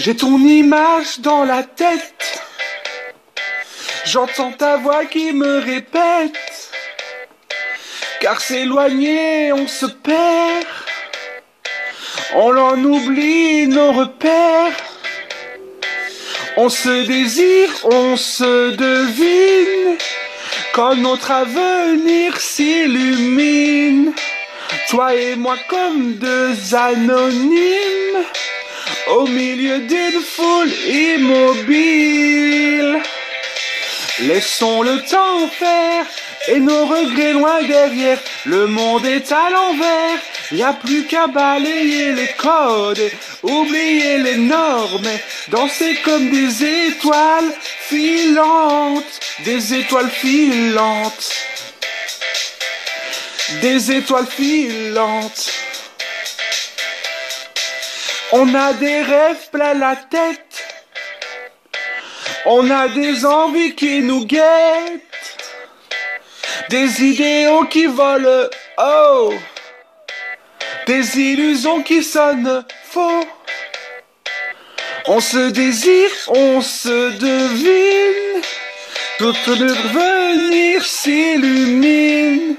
J'ai ton image dans la tête. J'entends ta voix qui me répète. Car s'éloigner, on se perd. On en oublie nos repères. On se désire, on se devine. Quand notre avenir s'illumine. Toi et moi comme deux anonymes au milieu d'une foule immobile. Laissons le temps faire et nos regrets loin derrière. Le monde est à l'envers, y a plus qu'à balayer les codes oublier les normes. Danser comme des étoiles filantes, des étoiles filantes, des étoiles filantes. On a des rêves plein la tête. On a des envies qui nous guettent. Des idéaux qui volent haut. Des illusions qui sonnent faux. On se désire, on se devine. Tout devenir s'illumine.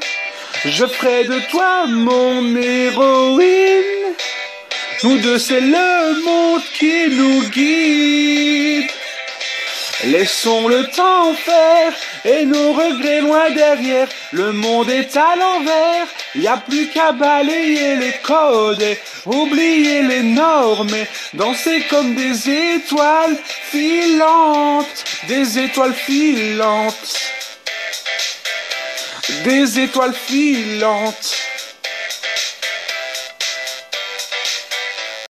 Je ferai de toi mon héroïne. Nous deux, c'est le monde qui nous guide. Laissons le temps faire et nos regrets loin derrière. Le monde est à l'envers, y a plus qu'à balayer les codes et oublier les normes et danser comme des étoiles filantes, des étoiles filantes, des étoiles filantes.